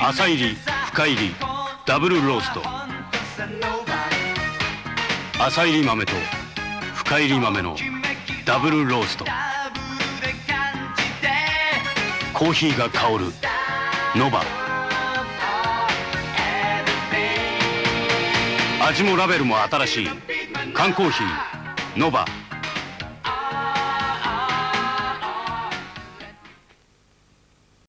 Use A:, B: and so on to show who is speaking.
A: 朝入り深入りダブルロースト。朝入り豆と深入り豆のダブルロースト。コーヒーが香るノバ。味もラベルも新しい缶コーヒーノバ。